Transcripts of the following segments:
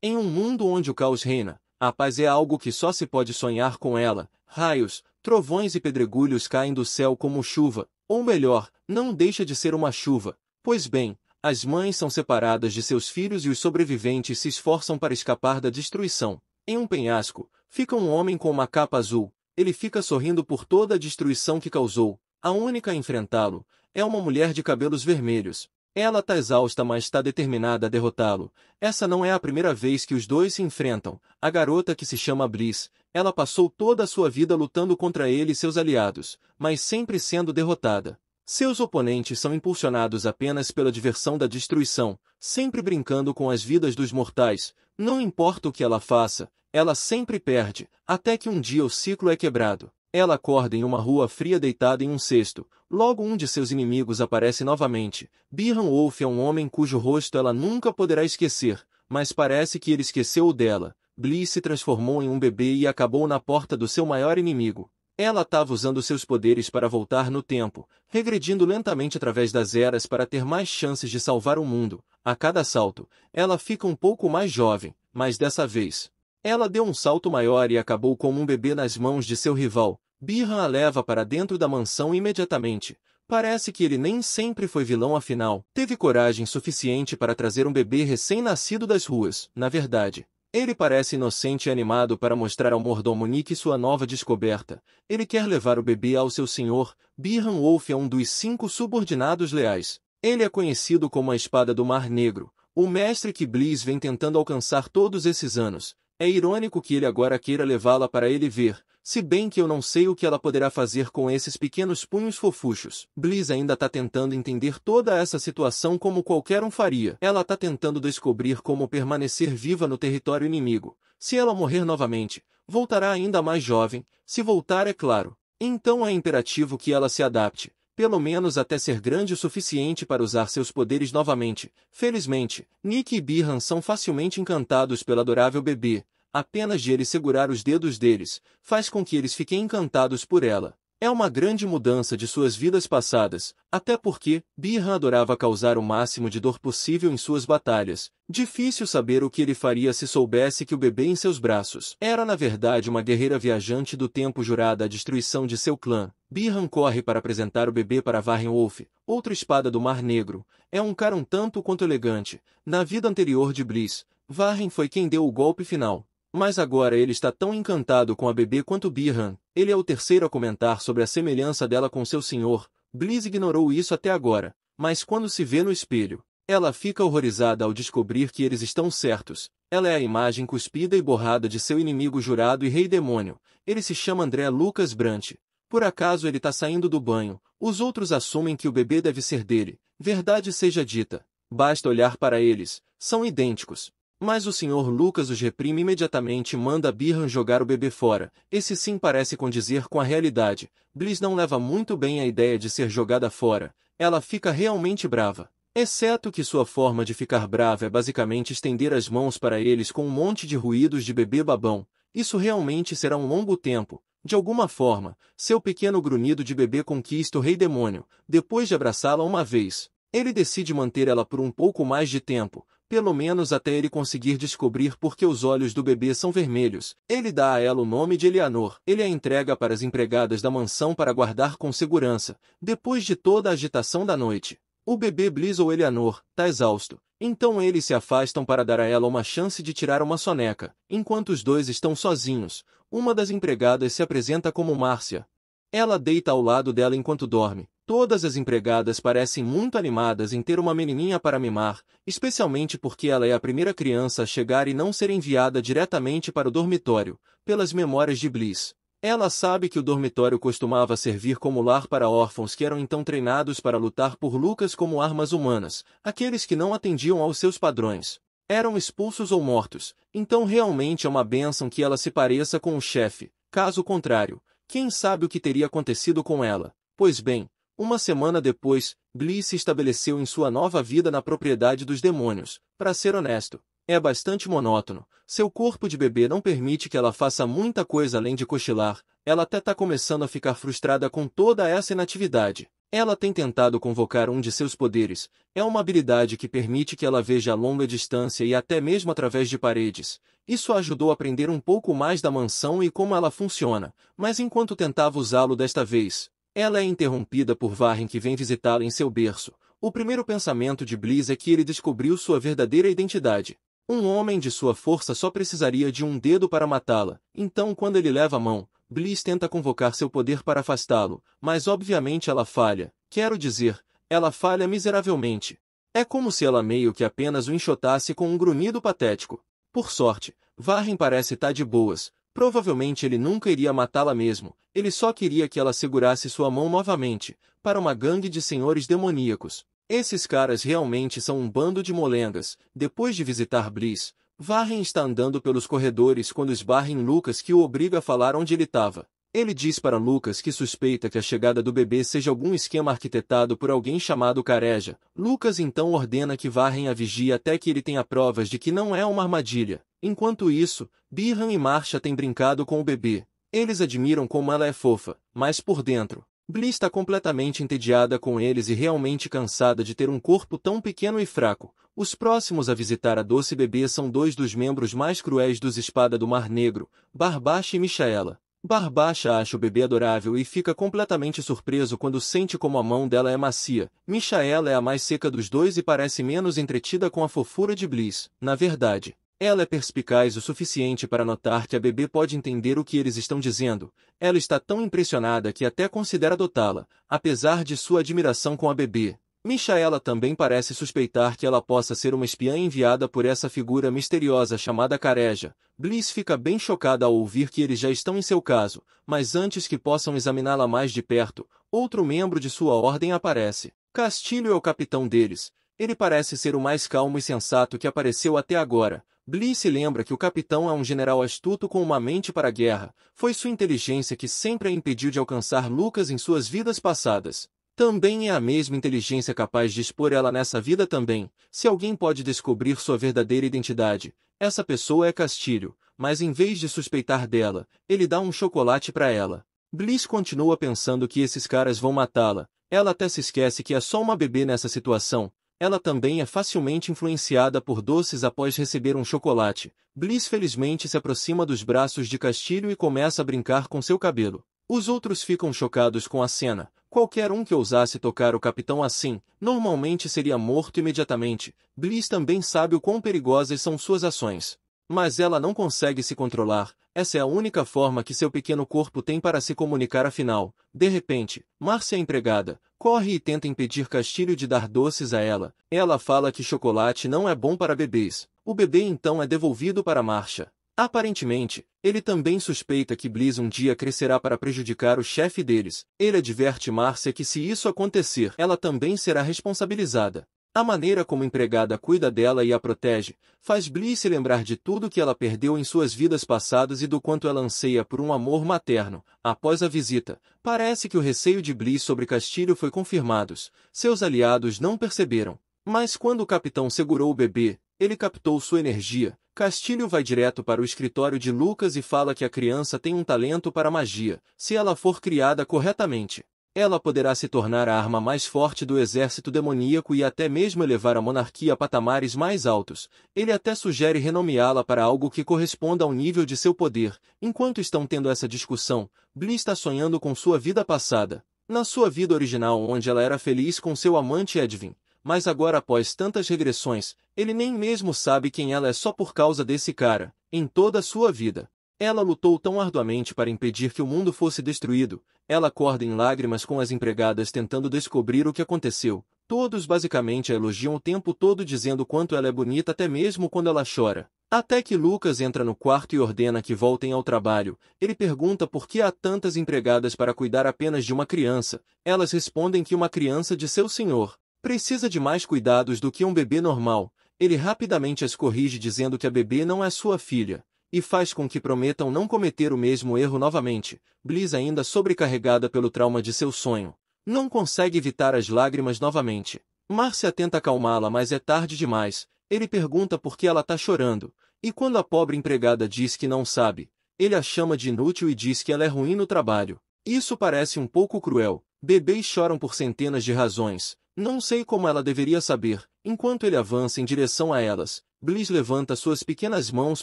Em um mundo onde o caos reina, a paz é algo que só se pode sonhar com ela. Raios, trovões e pedregulhos caem do céu como chuva, ou melhor, não deixa de ser uma chuva. Pois bem, as mães são separadas de seus filhos e os sobreviventes se esforçam para escapar da destruição. Em um penhasco, fica um homem com uma capa azul. Ele fica sorrindo por toda a destruição que causou. A única a enfrentá-lo é uma mulher de cabelos vermelhos. Ela está exausta mas está determinada a derrotá-lo. Essa não é a primeira vez que os dois se enfrentam. A garota que se chama Bliss, ela passou toda a sua vida lutando contra ele e seus aliados, mas sempre sendo derrotada. Seus oponentes são impulsionados apenas pela diversão da destruição, sempre brincando com as vidas dos mortais. Não importa o que ela faça, ela sempre perde, até que um dia o ciclo é quebrado. Ela acorda em uma rua fria deitada em um cesto. Logo um de seus inimigos aparece novamente. Birhan Wolf é um homem cujo rosto ela nunca poderá esquecer, mas parece que ele esqueceu o dela. Bliss se transformou em um bebê e acabou na porta do seu maior inimigo. Ela estava usando seus poderes para voltar no tempo, regredindo lentamente através das eras para ter mais chances de salvar o mundo. A cada salto, ela fica um pouco mais jovem, mas dessa vez, ela deu um salto maior e acabou como um bebê nas mãos de seu rival. Birhan a leva para dentro da mansão imediatamente. Parece que ele nem sempre foi vilão afinal. Teve coragem suficiente para trazer um bebê recém-nascido das ruas. Na verdade, ele parece inocente e animado para mostrar ao mordomo Nick sua nova descoberta. Ele quer levar o bebê ao seu senhor. Birhan Wolf é um dos cinco subordinados leais. Ele é conhecido como a Espada do Mar Negro, o mestre que Bliss vem tentando alcançar todos esses anos. É irônico que ele agora queira levá-la para ele ver, se bem que eu não sei o que ela poderá fazer com esses pequenos punhos fofuchos. Bliss ainda está tentando entender toda essa situação como qualquer um faria. Ela está tentando descobrir como permanecer viva no território inimigo. Se ela morrer novamente, voltará ainda mais jovem, se voltar é claro. Então é imperativo que ela se adapte, pelo menos até ser grande o suficiente para usar seus poderes novamente. Felizmente, Nick e Birhan são facilmente encantados pelo adorável bebê, apenas de ele segurar os dedos deles, faz com que eles fiquem encantados por ela. É uma grande mudança de suas vidas passadas, até porque Birhan adorava causar o máximo de dor possível em suas batalhas. Difícil saber o que ele faria se soubesse que o bebê em seus braços era na verdade uma guerreira viajante do tempo jurada à destruição de seu clã. Birhan corre para apresentar o bebê para Varren Wolf, outra espada do Mar Negro. É um cara um tanto quanto elegante. Na vida anterior de Bliss, Varren foi quem deu o golpe final. Mas agora ele está tão encantado com a bebê quanto Birhan. Ele é o terceiro a comentar sobre a semelhança dela com seu senhor. Bliss ignorou isso até agora, mas quando se vê no espelho, ela fica horrorizada ao descobrir que eles estão certos. Ela é a imagem cuspida e borrada de seu inimigo jurado e rei demônio. Ele se chama André Lucas Brant. Por acaso ele está saindo do banho. Os outros assumem que o bebê deve ser dele. Verdade seja dita. Basta olhar para eles. São idênticos. Mas o Sr. Lucas os reprime imediatamente e manda Birhan jogar o bebê fora. Esse sim parece condizer com a realidade. Bliss não leva muito bem a ideia de ser jogada fora. Ela fica realmente brava. Exceto que sua forma de ficar brava é basicamente estender as mãos para eles com um monte de ruídos de bebê babão. Isso realmente será um longo tempo. De alguma forma, seu pequeno grunhido de bebê conquista o rei demônio, depois de abraçá-la uma vez. Ele decide manter ela por um pouco mais de tempo, pelo menos até ele conseguir descobrir por que os olhos do bebê são vermelhos. Ele dá a ela o nome de Eleanor. Ele a entrega para as empregadas da mansão para guardar com segurança, depois de toda a agitação da noite. O bebê Bliss ou Eleanor está exausto, então eles se afastam para dar a ela uma chance de tirar uma soneca. Enquanto os dois estão sozinhos, uma das empregadas se apresenta como Márcia. Ela deita ao lado dela enquanto dorme, Todas as empregadas parecem muito animadas em ter uma menininha para mimar, especialmente porque ela é a primeira criança a chegar e não ser enviada diretamente para o dormitório, pelas memórias de Bliss. Ela sabe que o dormitório costumava servir como lar para órfãos que eram então treinados para lutar por Lucas como armas humanas, aqueles que não atendiam aos seus padrões. Eram expulsos ou mortos, então realmente é uma bênção que ela se pareça com o chefe, caso contrário, quem sabe o que teria acontecido com ela. Pois bem, uma semana depois, Bliss se estabeleceu em sua nova vida na propriedade dos demônios. Para ser honesto, é bastante monótono. Seu corpo de bebê não permite que ela faça muita coisa além de cochilar. Ela até está começando a ficar frustrada com toda essa inatividade. Ela tem tentado convocar um de seus poderes. É uma habilidade que permite que ela veja a longa distância e até mesmo através de paredes. Isso ajudou a aprender um pouco mais da mansão e como ela funciona, mas enquanto tentava usá-lo desta vez, ela é interrompida por Varren que vem visitá-la em seu berço. O primeiro pensamento de Bliss é que ele descobriu sua verdadeira identidade. Um homem de sua força só precisaria de um dedo para matá-la, então quando ele leva a mão, Bliss tenta convocar seu poder para afastá-lo, mas obviamente ela falha. Quero dizer, ela falha miseravelmente. É como se ela meio que apenas o enxotasse com um grunhido patético. Por sorte, Varren parece estar tá de boas. Provavelmente ele nunca iria matá-la mesmo. Ele só queria que ela segurasse sua mão novamente, para uma gangue de senhores demoníacos. Esses caras realmente são um bando de molengas. Depois de visitar Bliss, Varren está andando pelos corredores quando esbarra em Lucas que o obriga a falar onde ele estava. Ele diz para Lucas que suspeita que a chegada do bebê seja algum esquema arquitetado por alguém chamado Careja. Lucas então ordena que Varren a vigie até que ele tenha provas de que não é uma armadilha. Enquanto isso, Birham e Marcia têm brincado com o bebê. Eles admiram como ela é fofa, mas por dentro, Bliss está completamente entediada com eles e realmente cansada de ter um corpo tão pequeno e fraco. Os próximos a visitar a doce bebê são dois dos membros mais cruéis dos Espada do Mar Negro, Barbacha e Michaela. Barbacha acha o bebê adorável e fica completamente surpreso quando sente como a mão dela é macia. Michaela é a mais seca dos dois e parece menos entretida com a fofura de Bliss. Na verdade, ela é perspicaz o suficiente para notar que a bebê pode entender o que eles estão dizendo. Ela está tão impressionada que até considera adotá-la, apesar de sua admiração com a bebê. Michaela também parece suspeitar que ela possa ser uma espiã enviada por essa figura misteriosa chamada Careja. Bliss fica bem chocada ao ouvir que eles já estão em seu caso, mas antes que possam examiná-la mais de perto, outro membro de sua ordem aparece. Castilho é o capitão deles. Ele parece ser o mais calmo e sensato que apareceu até agora, Bliss se lembra que o capitão é um general astuto com uma mente para a guerra. Foi sua inteligência que sempre a impediu de alcançar Lucas em suas vidas passadas. Também é a mesma inteligência capaz de expor ela nessa vida também. Se alguém pode descobrir sua verdadeira identidade, essa pessoa é Castilho, mas em vez de suspeitar dela, ele dá um chocolate para ela. Bliss continua pensando que esses caras vão matá-la. Ela até se esquece que é só uma bebê nessa situação, ela também é facilmente influenciada por doces após receber um chocolate. Bliss felizmente se aproxima dos braços de Castilho e começa a brincar com seu cabelo. Os outros ficam chocados com a cena. Qualquer um que ousasse tocar o capitão assim, normalmente seria morto imediatamente. Bliss também sabe o quão perigosas são suas ações. Mas ela não consegue se controlar, essa é a única forma que seu pequeno corpo tem para se comunicar afinal. De repente, Márcia é empregada, corre e tenta impedir Castilho de dar doces a ela. Ela fala que chocolate não é bom para bebês. O bebê então é devolvido para Marcia. Aparentemente, ele também suspeita que Bliss um dia crescerá para prejudicar o chefe deles. Ele adverte Márcia que se isso acontecer, ela também será responsabilizada. A maneira como empregada cuida dela e a protege, faz Bliss se lembrar de tudo que ela perdeu em suas vidas passadas e do quanto ela anseia por um amor materno. Após a visita, parece que o receio de Bliss sobre Castilho foi confirmado. Seus aliados não perceberam. Mas quando o capitão segurou o bebê, ele captou sua energia. Castilho vai direto para o escritório de Lucas e fala que a criança tem um talento para magia, se ela for criada corretamente. Ela poderá se tornar a arma mais forte do exército demoníaco e até mesmo elevar a monarquia a patamares mais altos. Ele até sugere renomeá-la para algo que corresponda ao nível de seu poder. Enquanto estão tendo essa discussão, Bliss está sonhando com sua vida passada. Na sua vida original onde ela era feliz com seu amante Edwin. Mas agora após tantas regressões, ele nem mesmo sabe quem ela é só por causa desse cara, em toda a sua vida. Ela lutou tão arduamente para impedir que o mundo fosse destruído, ela acorda em lágrimas com as empregadas tentando descobrir o que aconteceu. Todos basicamente a elogiam o tempo todo dizendo quanto ela é bonita até mesmo quando ela chora. Até que Lucas entra no quarto e ordena que voltem ao trabalho. Ele pergunta por que há tantas empregadas para cuidar apenas de uma criança. Elas respondem que uma criança de seu senhor precisa de mais cuidados do que um bebê normal. Ele rapidamente as corrige dizendo que a bebê não é sua filha e faz com que prometam não cometer o mesmo erro novamente. Bliss, ainda sobrecarregada pelo trauma de seu sonho, não consegue evitar as lágrimas novamente. Márcia tenta acalmá-la, mas é tarde demais. Ele pergunta por que ela está chorando, e quando a pobre empregada diz que não sabe, ele a chama de inútil e diz que ela é ruim no trabalho. Isso parece um pouco cruel. Bebês choram por centenas de razões. Não sei como ela deveria saber. Enquanto ele avança em direção a elas, Bliss levanta suas pequenas mãos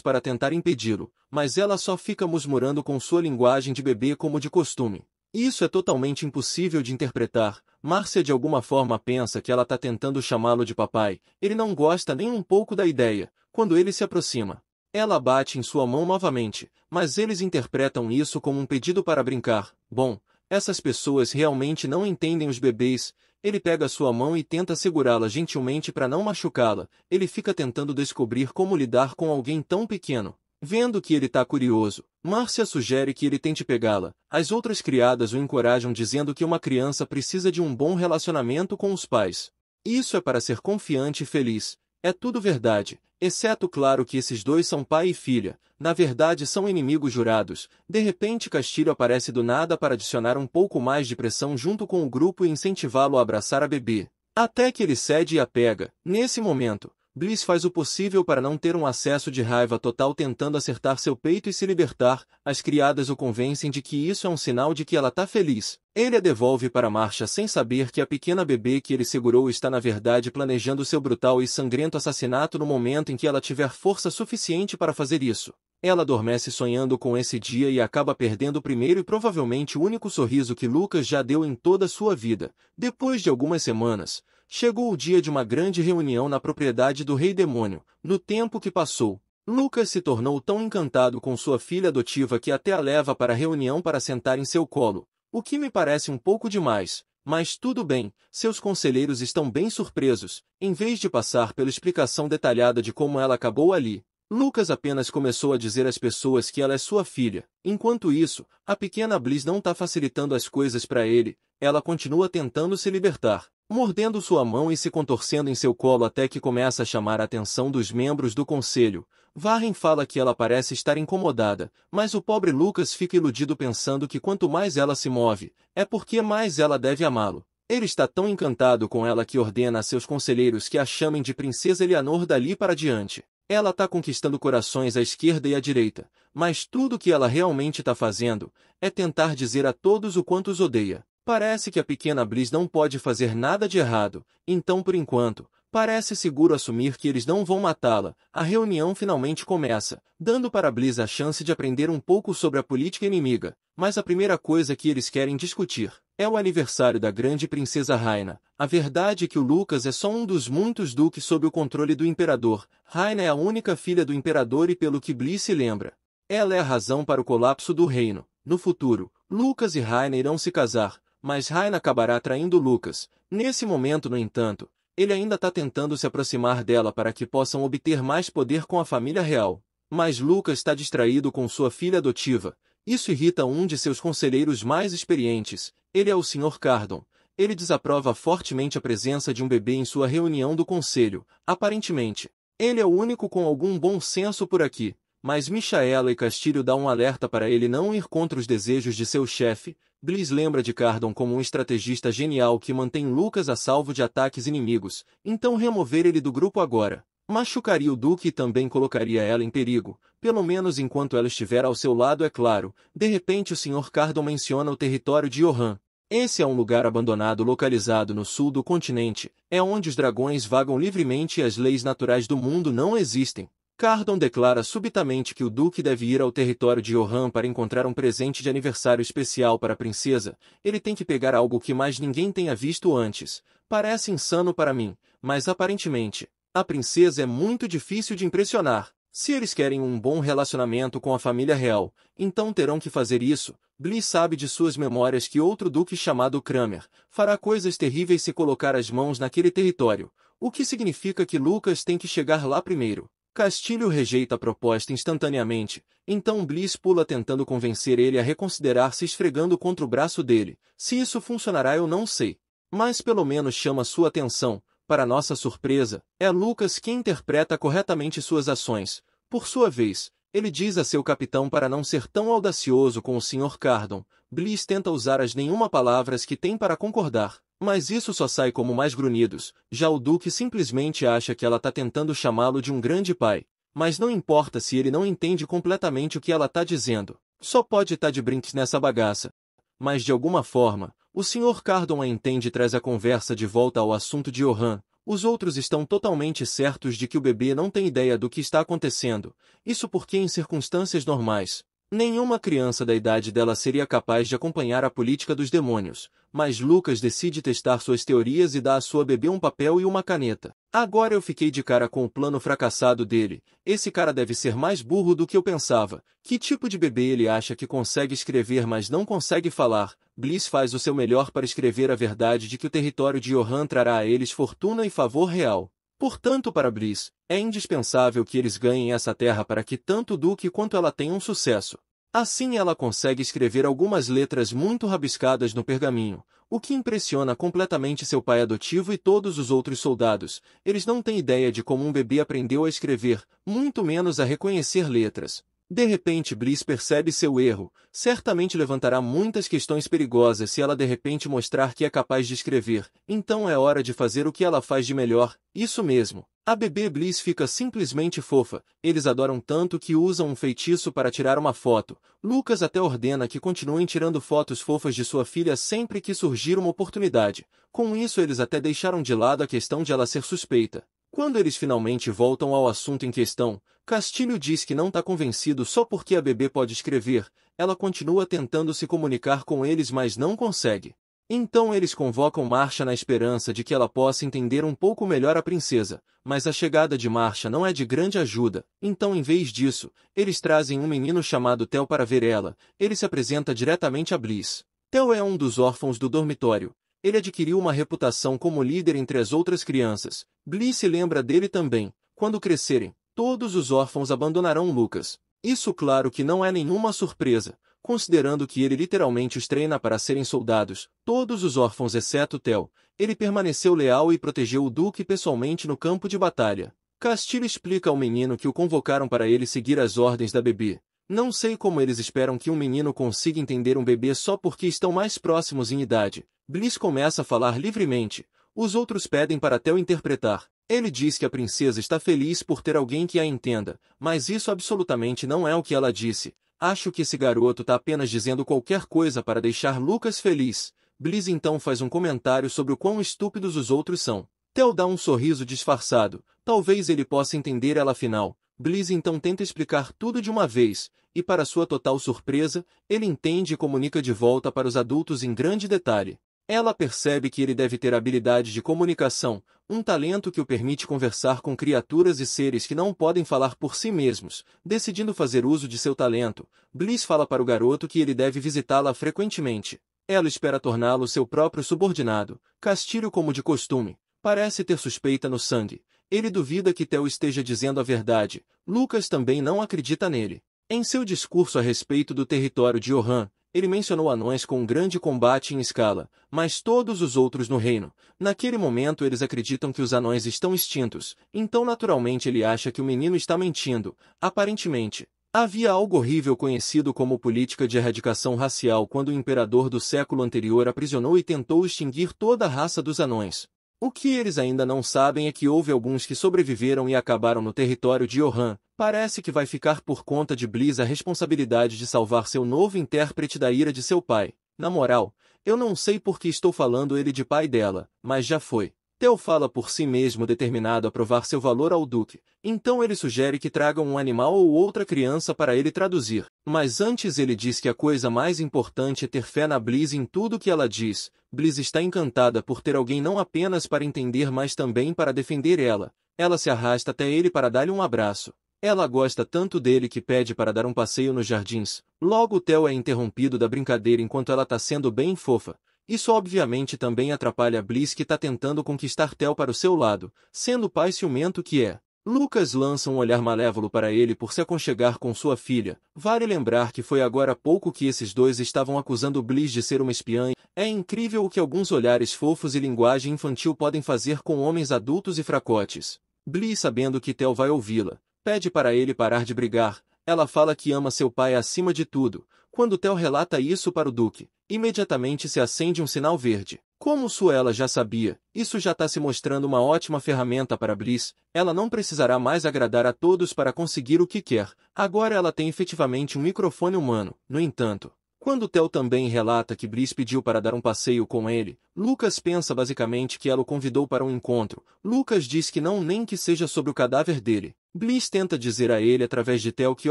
para tentar impedi-lo, mas ela só fica murmurando com sua linguagem de bebê como de costume. Isso é totalmente impossível de interpretar. Márcia de alguma forma pensa que ela está tentando chamá-lo de papai. Ele não gosta nem um pouco da ideia. Quando ele se aproxima, ela bate em sua mão novamente, mas eles interpretam isso como um pedido para brincar. Bom, essas pessoas realmente não entendem os bebês. Ele pega sua mão e tenta segurá-la gentilmente para não machucá-la. Ele fica tentando descobrir como lidar com alguém tão pequeno. Vendo que ele está curioso, Márcia sugere que ele tente pegá-la. As outras criadas o encorajam dizendo que uma criança precisa de um bom relacionamento com os pais. Isso é para ser confiante e feliz. É tudo verdade, exceto claro que esses dois são pai e filha, na verdade são inimigos jurados. De repente Castilho aparece do nada para adicionar um pouco mais de pressão junto com o grupo e incentivá-lo a abraçar a bebê. Até que ele cede e a pega. Nesse momento, Bliss faz o possível para não ter um acesso de raiva total tentando acertar seu peito e se libertar, as criadas o convencem de que isso é um sinal de que ela tá feliz. Ele a devolve para a marcha sem saber que a pequena bebê que ele segurou está na verdade planejando seu brutal e sangrento assassinato no momento em que ela tiver força suficiente para fazer isso. Ela adormece sonhando com esse dia e acaba perdendo o primeiro e provavelmente o único sorriso que Lucas já deu em toda a sua vida. Depois de algumas semanas, Chegou o dia de uma grande reunião na propriedade do Rei Demônio. No tempo que passou, Lucas se tornou tão encantado com sua filha adotiva que até a leva para a reunião para sentar em seu colo, o que me parece um pouco demais. Mas tudo bem, seus conselheiros estão bem surpresos. Em vez de passar pela explicação detalhada de como ela acabou ali, Lucas apenas começou a dizer às pessoas que ela é sua filha. Enquanto isso, a pequena Bliss não está facilitando as coisas para ele, ela continua tentando se libertar mordendo sua mão e se contorcendo em seu colo até que começa a chamar a atenção dos membros do conselho. Warren fala que ela parece estar incomodada, mas o pobre Lucas fica iludido pensando que quanto mais ela se move, é porque mais ela deve amá-lo. Ele está tão encantado com ela que ordena a seus conselheiros que a chamem de Princesa Eleanor dali para diante. Ela está conquistando corações à esquerda e à direita, mas tudo o que ela realmente está fazendo é tentar dizer a todos o quanto os odeia. Parece que a pequena Bliss não pode fazer nada de errado, então por enquanto, parece seguro assumir que eles não vão matá-la. A reunião finalmente começa, dando para Bliss a chance de aprender um pouco sobre a política inimiga, mas a primeira coisa que eles querem discutir é o aniversário da grande princesa Raina. A verdade é que o Lucas é só um dos muitos duques sob o controle do imperador. Raina é a única filha do imperador e pelo que Bliss se lembra, ela é a razão para o colapso do reino. No futuro, Lucas e Raina irão se casar, mas Raina acabará traindo Lucas. Nesse momento, no entanto, ele ainda está tentando se aproximar dela para que possam obter mais poder com a família real. Mas Lucas está distraído com sua filha adotiva. Isso irrita um de seus conselheiros mais experientes. Ele é o Sr. Cardon. Ele desaprova fortemente a presença de um bebê em sua reunião do conselho. Aparentemente, ele é o único com algum bom senso por aqui. Mas Michaela e Castilho dão um alerta para ele não ir contra os desejos de seu chefe. Bliss lembra de Cardon como um estrategista genial que mantém Lucas a salvo de ataques inimigos, então remover ele do grupo agora machucaria o Duque e também colocaria ela em perigo, pelo menos enquanto ela estiver ao seu lado, é claro. De repente o Sr. Cardon menciona o território de Johan. Esse é um lugar abandonado localizado no sul do continente, é onde os dragões vagam livremente e as leis naturais do mundo não existem. Cardon declara subitamente que o Duque deve ir ao território de Johan para encontrar um presente de aniversário especial para a princesa. Ele tem que pegar algo que mais ninguém tenha visto antes. Parece insano para mim, mas aparentemente, a princesa é muito difícil de impressionar. Se eles querem um bom relacionamento com a família real, então terão que fazer isso. Bliss sabe de suas memórias que outro duque chamado Kramer fará coisas terríveis se colocar as mãos naquele território, o que significa que Lucas tem que chegar lá primeiro. Castilho rejeita a proposta instantaneamente, então Bliss pula tentando convencer ele a reconsiderar se esfregando contra o braço dele. Se isso funcionará eu não sei. Mas pelo menos chama sua atenção. Para nossa surpresa, é Lucas quem interpreta corretamente suas ações. Por sua vez, ele diz a seu capitão para não ser tão audacioso com o Sr. Cardon. Bliss tenta usar as nenhuma palavras que tem para concordar. Mas isso só sai como mais grunhidos, já o Duque simplesmente acha que ela tá tentando chamá-lo de um grande pai. Mas não importa se ele não entende completamente o que ela tá dizendo. Só pode estar tá de brinques nessa bagaça. Mas de alguma forma, O Sr. Cardon a entende e traz a conversa de volta ao assunto de Johan. Os outros estão totalmente certos de que o bebê não tem ideia do que está acontecendo. Isso porque em circunstâncias normais, Nenhuma criança da idade dela seria capaz de acompanhar a política dos demônios, mas Lucas decide testar suas teorias e dá a sua bebê um papel e uma caneta. Agora eu fiquei de cara com o plano fracassado dele. Esse cara deve ser mais burro do que eu pensava. Que tipo de bebê ele acha que consegue escrever mas não consegue falar? Bliss faz o seu melhor para escrever a verdade de que o território de Johan trará a eles fortuna e favor real. Portanto, para Bliss, é indispensável que eles ganhem essa terra para que tanto o Duque quanto ela tenham sucesso. Assim ela consegue escrever algumas letras muito rabiscadas no pergaminho, o que impressiona completamente seu pai adotivo e todos os outros soldados. Eles não têm ideia de como um bebê aprendeu a escrever, muito menos a reconhecer letras. De repente Bliss percebe seu erro, certamente levantará muitas questões perigosas se ela de repente mostrar que é capaz de escrever, então é hora de fazer o que ela faz de melhor, isso mesmo. A bebê Bliss fica simplesmente fofa, eles adoram tanto que usam um feitiço para tirar uma foto. Lucas até ordena que continuem tirando fotos fofas de sua filha sempre que surgir uma oportunidade. Com isso eles até deixaram de lado a questão de ela ser suspeita. Quando eles finalmente voltam ao assunto em questão, Castilho diz que não está convencido só porque a bebê pode escrever, ela continua tentando se comunicar com eles mas não consegue. Então eles convocam Marcha na esperança de que ela possa entender um pouco melhor a princesa, mas a chegada de Marcha não é de grande ajuda, então em vez disso, eles trazem um menino chamado Theo para ver ela, ele se apresenta diretamente a Bliss. Theo é um dos órfãos do dormitório, ele adquiriu uma reputação como líder entre as outras crianças. Bliss se lembra dele também. Quando crescerem, todos os órfãos abandonarão Lucas. Isso claro que não é nenhuma surpresa, considerando que ele literalmente os treina para serem soldados, todos os órfãos exceto Tel. Ele permaneceu leal e protegeu o Duque pessoalmente no campo de batalha. Castilho explica ao menino que o convocaram para ele seguir as ordens da bebê. Não sei como eles esperam que um menino consiga entender um bebê só porque estão mais próximos em idade. Bliss começa a falar livremente. Os outros pedem para Theo interpretar. Ele diz que a princesa está feliz por ter alguém que a entenda, mas isso absolutamente não é o que ela disse. Acho que esse garoto está apenas dizendo qualquer coisa para deixar Lucas feliz. Bliss então faz um comentário sobre o quão estúpidos os outros são. Theo dá um sorriso disfarçado. Talvez ele possa entender ela afinal. Bliss então tenta explicar tudo de uma vez, e para sua total surpresa, ele entende e comunica de volta para os adultos em grande detalhe. Ela percebe que ele deve ter habilidade de comunicação, um talento que o permite conversar com criaturas e seres que não podem falar por si mesmos. Decidindo fazer uso de seu talento, Bliss fala para o garoto que ele deve visitá-la frequentemente. Ela espera torná-lo seu próprio subordinado, Castilho como de costume. Parece ter suspeita no sangue, ele duvida que Theo esteja dizendo a verdade. Lucas também não acredita nele. Em seu discurso a respeito do território de Johan, ele mencionou anões com um grande combate em escala, mas todos os outros no reino. Naquele momento eles acreditam que os anões estão extintos, então naturalmente ele acha que o menino está mentindo. Aparentemente, havia algo horrível conhecido como política de erradicação racial quando o imperador do século anterior aprisionou e tentou extinguir toda a raça dos anões. O que eles ainda não sabem é que houve alguns que sobreviveram e acabaram no território de Johan. Parece que vai ficar por conta de Bliss a responsabilidade de salvar seu novo intérprete da ira de seu pai. Na moral, eu não sei por que estou falando ele de pai dela, mas já foi. Theo fala por si mesmo determinado a provar seu valor ao Duque, então ele sugere que tragam um animal ou outra criança para ele traduzir. Mas antes ele diz que a coisa mais importante é ter fé na Bliss em tudo que ela diz. Bliss está encantada por ter alguém não apenas para entender mas também para defender ela. Ela se arrasta até ele para dar-lhe um abraço. Ela gosta tanto dele que pede para dar um passeio nos jardins. Logo Theo é interrompido da brincadeira enquanto ela está sendo bem fofa. Isso obviamente também atrapalha Bliss que está tentando conquistar Tel para o seu lado, sendo o pai ciumento que é. Lucas lança um olhar malévolo para ele por se aconchegar com sua filha. Vale lembrar que foi agora há pouco que esses dois estavam acusando Bliss de ser uma espiã. É incrível o que alguns olhares fofos e linguagem infantil podem fazer com homens adultos e fracotes. Bliss, sabendo que Tel vai ouvi-la, pede para ele parar de brigar. Ela fala que ama seu pai acima de tudo. Quando Tel relata isso para o Duque, imediatamente se acende um sinal verde. Como Suela já sabia, isso já está se mostrando uma ótima ferramenta para Bliss, ela não precisará mais agradar a todos para conseguir o que quer, agora ela tem efetivamente um microfone humano. No entanto, Quando Tel também relata que Bliss pediu para dar um passeio com ele, Lucas pensa basicamente que ela o convidou para um encontro. Lucas diz que não nem que seja sobre o cadáver dele. Bliss tenta dizer a ele através de Tel que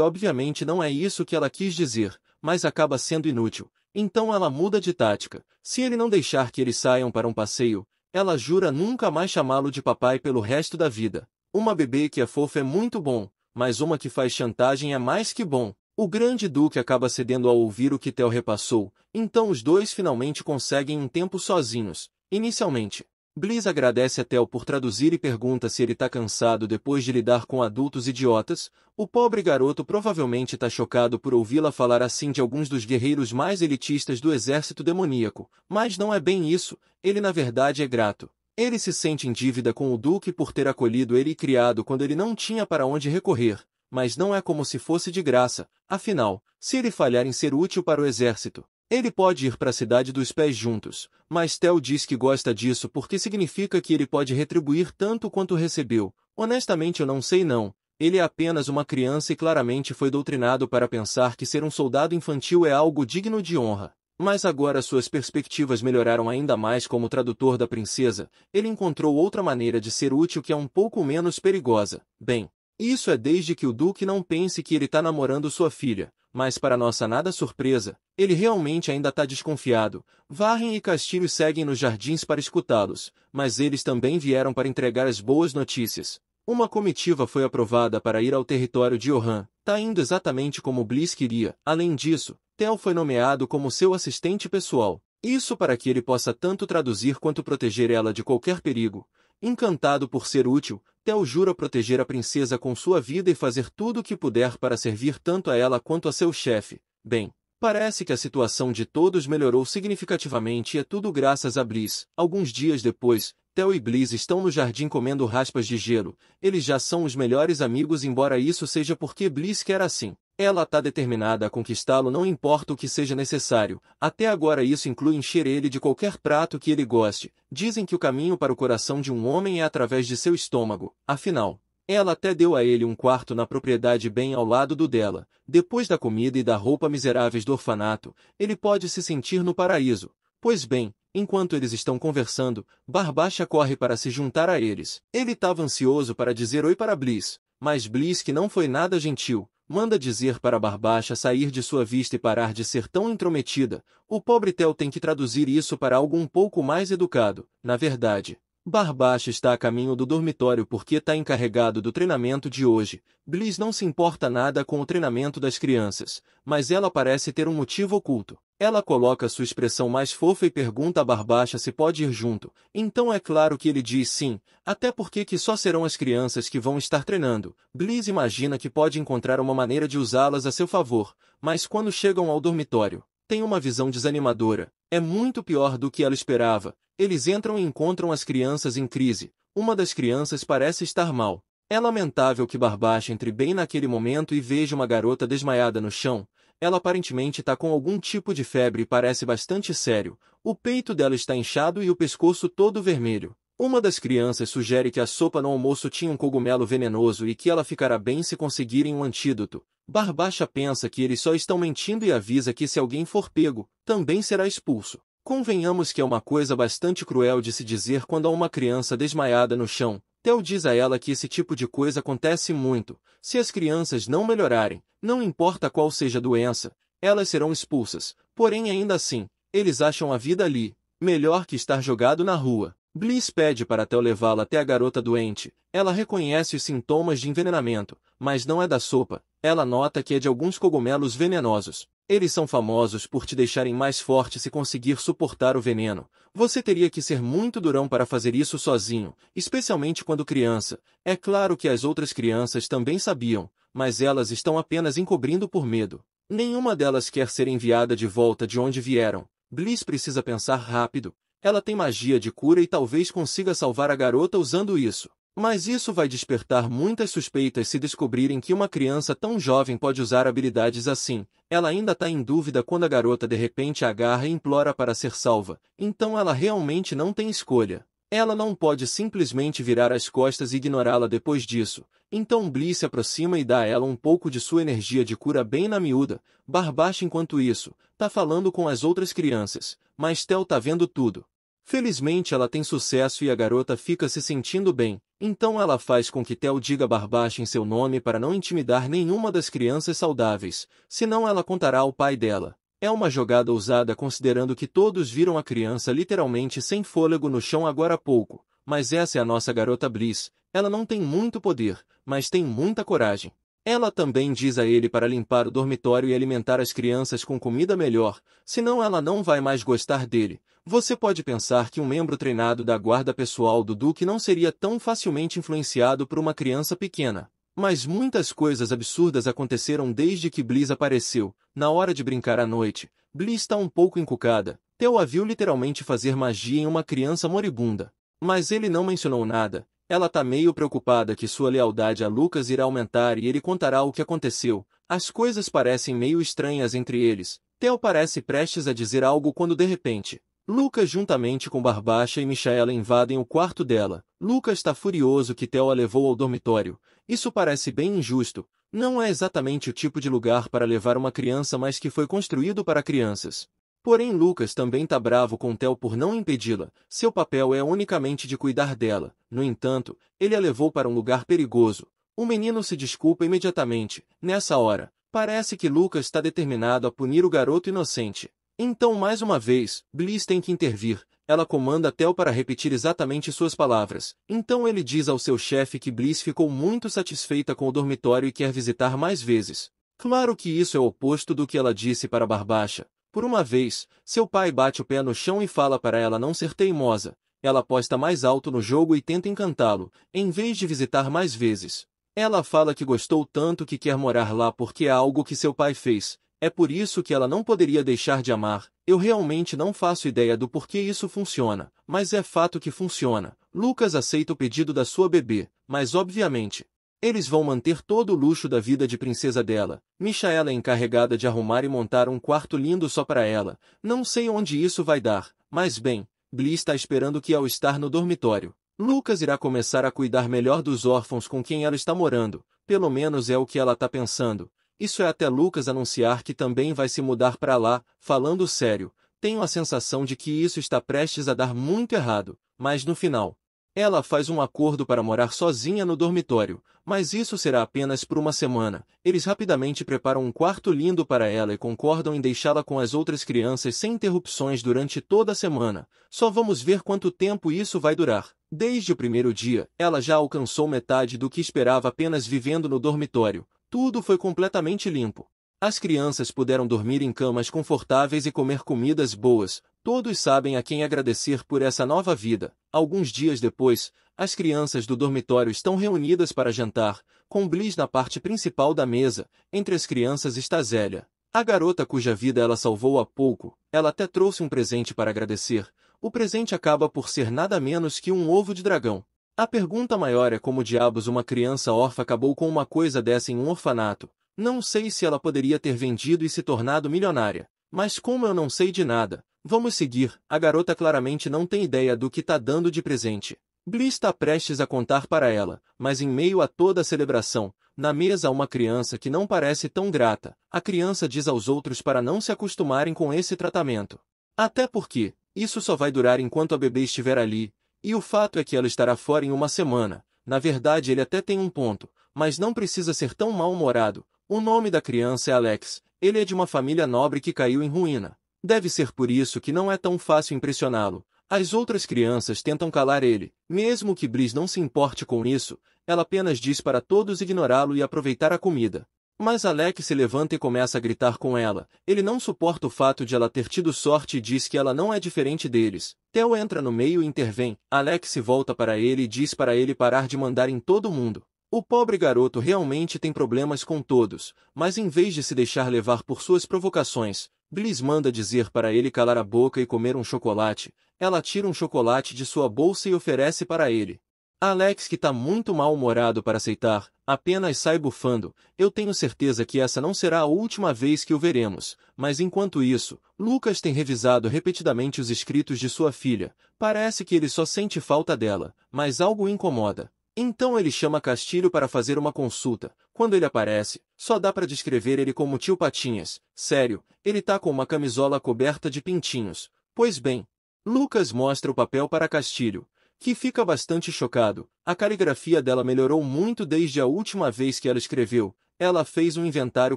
obviamente não é isso que ela quis dizer, mas acaba sendo inútil. Então ela muda de tática. Se ele não deixar que eles saiam para um passeio, ela jura nunca mais chamá-lo de papai pelo resto da vida. Uma bebê que é fofa é muito bom, mas uma que faz chantagem é mais que bom. O grande duque acaba cedendo ao ouvir o que Tel repassou, então os dois finalmente conseguem um tempo sozinhos. Inicialmente, Bliss agradece a Tel por traduzir e pergunta se ele tá cansado depois de lidar com adultos idiotas. O pobre garoto provavelmente tá chocado por ouvi-la falar assim de alguns dos guerreiros mais elitistas do exército demoníaco, mas não é bem isso, ele na verdade é grato. Ele se sente em dívida com o Duque por ter acolhido ele e criado quando ele não tinha para onde recorrer, mas não é como se fosse de graça, afinal, se ele falhar em ser útil para o exército, ele pode ir para a cidade dos pés juntos, mas Tel diz que gosta disso porque significa que ele pode retribuir tanto quanto recebeu. Honestamente eu não sei não, ele é apenas uma criança e claramente foi doutrinado para pensar que ser um soldado infantil é algo digno de honra. Mas agora suas perspectivas melhoraram ainda mais como tradutor da princesa, ele encontrou outra maneira de ser útil que é um pouco menos perigosa. Bem, isso é desde que o Duque não pense que ele está namorando sua filha, mas para nossa nada surpresa, ele realmente ainda está desconfiado. Varren e Castilho seguem nos jardins para escutá-los, mas eles também vieram para entregar as boas notícias. Uma comitiva foi aprovada para ir ao território de Johan, tá indo exatamente como Bliss queria. Além disso, Tel foi nomeado como seu assistente pessoal. Isso para que ele possa tanto traduzir quanto proteger ela de qualquer perigo. Encantado por ser útil, Tel jura proteger a princesa com sua vida e fazer tudo o que puder para servir tanto a ela quanto a seu chefe. Bem, parece que a situação de todos melhorou significativamente e é tudo graças a Bliss. Alguns dias depois, Tel e Bliss estão no jardim comendo raspas de gelo. Eles já são os melhores amigos embora isso seja porque Bliss quer assim. Ela está determinada a conquistá-lo não importa o que seja necessário. Até agora isso inclui encher ele de qualquer prato que ele goste. Dizem que o caminho para o coração de um homem é através de seu estômago. Afinal, ela até deu a ele um quarto na propriedade bem ao lado do dela. Depois da comida e da roupa miseráveis do orfanato, ele pode se sentir no paraíso. Pois bem, enquanto eles estão conversando, Barbacha corre para se juntar a eles. Ele estava ansioso para dizer oi para Bliss, mas Bliss, que não foi nada gentil, manda dizer para Barbacha sair de sua vista e parar de ser tão intrometida. O pobre Tel tem que traduzir isso para algo um pouco mais educado. Na verdade, Barbacha está a caminho do dormitório porque está encarregado do treinamento de hoje. Bliss não se importa nada com o treinamento das crianças, mas ela parece ter um motivo oculto. Ela coloca sua expressão mais fofa e pergunta a Barbacha se pode ir junto. Então é claro que ele diz sim, até porque que só serão as crianças que vão estar treinando. Bliss imagina que pode encontrar uma maneira de usá-las a seu favor, mas quando chegam ao dormitório, tem uma visão desanimadora. É muito pior do que ela esperava. Eles entram e encontram as crianças em crise. Uma das crianças parece estar mal. É lamentável que Barbacha entre bem naquele momento e veja uma garota desmaiada no chão, ela aparentemente está com algum tipo de febre e parece bastante sério. O peito dela está inchado e o pescoço todo vermelho. Uma das crianças sugere que a sopa no almoço tinha um cogumelo venenoso e que ela ficará bem se conseguirem um antídoto. Barbacha pensa que eles só estão mentindo e avisa que se alguém for pego, também será expulso. Convenhamos que é uma coisa bastante cruel de se dizer quando há uma criança desmaiada no chão, Theo diz a ela que esse tipo de coisa acontece muito. Se as crianças não melhorarem, não importa qual seja a doença, elas serão expulsas. Porém, ainda assim, eles acham a vida ali, melhor que estar jogado na rua. Bliss pede para Theo levá-la até a garota doente. Ela reconhece os sintomas de envenenamento, mas não é da sopa. Ela nota que é de alguns cogumelos venenosos. Eles são famosos por te deixarem mais forte se conseguir suportar o veneno. Você teria que ser muito durão para fazer isso sozinho, especialmente quando criança. É claro que as outras crianças também sabiam, mas elas estão apenas encobrindo por medo. Nenhuma delas quer ser enviada de volta de onde vieram. Bliss precisa pensar rápido. Ela tem magia de cura e talvez consiga salvar a garota usando isso. Mas isso vai despertar muitas suspeitas se descobrirem que uma criança tão jovem pode usar habilidades assim. Ela ainda está em dúvida quando a garota de repente agarra e implora para ser salva, então ela realmente não tem escolha. Ela não pode simplesmente virar as costas e ignorá-la depois disso. Então Bliss se aproxima e dá a ela um pouco de sua energia de cura bem na miúda. Barbacha enquanto isso, tá falando com as outras crianças, mas Tel tá vendo tudo. Felizmente ela tem sucesso e a garota fica se sentindo bem, então ela faz com que Tel diga Barbacha em seu nome para não intimidar nenhuma das crianças saudáveis, senão ela contará ao pai dela. É uma jogada ousada considerando que todos viram a criança literalmente sem fôlego no chão agora há pouco, mas essa é a nossa garota Bliss, ela não tem muito poder, mas tem muita coragem. Ela também diz a ele para limpar o dormitório e alimentar as crianças com comida melhor, senão ela não vai mais gostar dele. Você pode pensar que um membro treinado da guarda pessoal do Duque não seria tão facilmente influenciado por uma criança pequena. Mas muitas coisas absurdas aconteceram desde que Bliss apareceu. Na hora de brincar à noite, Bliss está um pouco encucada. Theo a viu literalmente fazer magia em uma criança moribunda. Mas ele não mencionou nada, ela tá meio preocupada que sua lealdade a Lucas irá aumentar e ele contará o que aconteceu. As coisas parecem meio estranhas entre eles. Theo parece prestes a dizer algo quando de repente, Lucas juntamente com Barbacha e Michaela invadem o quarto dela. Lucas está furioso que Theo a levou ao dormitório. Isso parece bem injusto. Não é exatamente o tipo de lugar para levar uma criança mas que foi construído para crianças. Porém Lucas também tá bravo com Tel por não impedi-la, seu papel é unicamente de cuidar dela. No entanto, ele a levou para um lugar perigoso. O menino se desculpa imediatamente. Nessa hora, parece que Lucas está determinado a punir o garoto inocente. Então mais uma vez, Bliss tem que intervir. Ela comanda Tel para repetir exatamente suas palavras. Então ele diz ao seu chefe que Bliss ficou muito satisfeita com o dormitório e quer visitar mais vezes. Claro que isso é o oposto do que ela disse para Barbacha. Por uma vez, seu pai bate o pé no chão e fala para ela não ser teimosa. Ela aposta mais alto no jogo e tenta encantá-lo, em vez de visitar mais vezes. Ela fala que gostou tanto que quer morar lá porque é algo que seu pai fez. É por isso que ela não poderia deixar de amar. Eu realmente não faço ideia do porquê isso funciona, mas é fato que funciona. Lucas aceita o pedido da sua bebê, mas obviamente, eles vão manter todo o luxo da vida de princesa dela. Michaela é encarregada de arrumar e montar um quarto lindo só para ela. Não sei onde isso vai dar, mas bem, Bli está esperando que ao estar no dormitório, Lucas irá começar a cuidar melhor dos órfãos com quem ela está morando. Pelo menos é o que ela está pensando. Isso é até Lucas anunciar que também vai se mudar para lá, falando sério. Tenho a sensação de que isso está prestes a dar muito errado, mas no final, ela faz um acordo para morar sozinha no dormitório, mas isso será apenas por uma semana. Eles rapidamente preparam um quarto lindo para ela e concordam em deixá-la com as outras crianças sem interrupções durante toda a semana. Só vamos ver quanto tempo isso vai durar. Desde o primeiro dia, ela já alcançou metade do que esperava apenas vivendo no dormitório. Tudo foi completamente limpo. As crianças puderam dormir em camas confortáveis e comer comidas boas, Todos sabem a quem agradecer por essa nova vida. Alguns dias depois, as crianças do dormitório estão reunidas para jantar, com Bliss na parte principal da mesa. Entre as crianças está Zélia, a garota cuja vida ela salvou há pouco. Ela até trouxe um presente para agradecer. O presente acaba por ser nada menos que um ovo de dragão. A pergunta maior é como diabos uma criança órfã acabou com uma coisa dessa em um orfanato. Não sei se ela poderia ter vendido e se tornado milionária. Mas como eu não sei de nada, Vamos seguir, a garota claramente não tem ideia do que tá dando de presente. Bliss está prestes a contar para ela, mas em meio a toda a celebração, na mesa há uma criança que não parece tão grata. A criança diz aos outros para não se acostumarem com esse tratamento. Até porque, isso só vai durar enquanto a bebê estiver ali, e o fato é que ela estará fora em uma semana. Na verdade ele até tem um ponto, mas não precisa ser tão mal-humorado. O nome da criança é Alex, ele é de uma família nobre que caiu em ruína. Deve ser por isso que não é tão fácil impressioná-lo. As outras crianças tentam calar ele. Mesmo que Bliss não se importe com isso, ela apenas diz para todos ignorá-lo e aproveitar a comida. Mas Alec se levanta e começa a gritar com ela. Ele não suporta o fato de ela ter tido sorte e diz que ela não é diferente deles. Theo entra no meio e intervém. Alec se volta para ele e diz para ele parar de mandar em todo mundo. O pobre garoto realmente tem problemas com todos, mas em vez de se deixar levar por suas provocações, Bliss manda dizer para ele calar a boca e comer um chocolate. Ela tira um chocolate de sua bolsa e oferece para ele. Alex, que está muito mal-humorado para aceitar, apenas sai bufando. Eu tenho certeza que essa não será a última vez que o veremos. Mas enquanto isso, Lucas tem revisado repetidamente os escritos de sua filha. Parece que ele só sente falta dela, mas algo incomoda. Então ele chama Castilho para fazer uma consulta. Quando ele aparece, só dá para descrever ele como tio Patinhas. Sério, ele tá com uma camisola coberta de pintinhos. Pois bem, Lucas mostra o papel para Castilho, que fica bastante chocado. A caligrafia dela melhorou muito desde a última vez que ela escreveu. Ela fez um inventário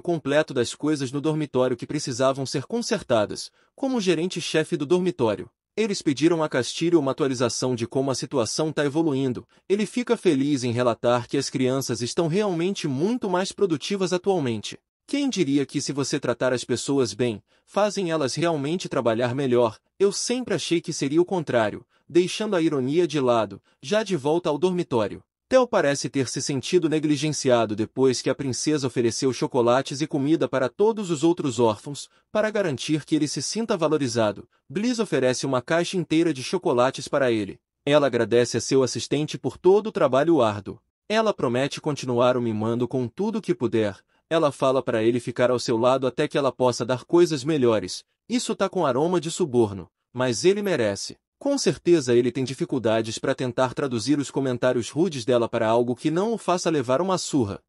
completo das coisas no dormitório que precisavam ser consertadas, como gerente-chefe do dormitório. Eles pediram a Castilho uma atualização de como a situação está evoluindo. Ele fica feliz em relatar que as crianças estão realmente muito mais produtivas atualmente. Quem diria que se você tratar as pessoas bem, fazem elas realmente trabalhar melhor? Eu sempre achei que seria o contrário, deixando a ironia de lado, já de volta ao dormitório. Theo parece ter se sentido negligenciado depois que a princesa ofereceu chocolates e comida para todos os outros órfãos, para garantir que ele se sinta valorizado. Bliss oferece uma caixa inteira de chocolates para ele. Ela agradece a seu assistente por todo o trabalho árduo. Ela promete continuar o mimando com tudo que puder. Ela fala para ele ficar ao seu lado até que ela possa dar coisas melhores. Isso tá com aroma de suborno, mas ele merece. Com certeza ele tem dificuldades para tentar traduzir os comentários rudes dela para algo que não o faça levar uma surra.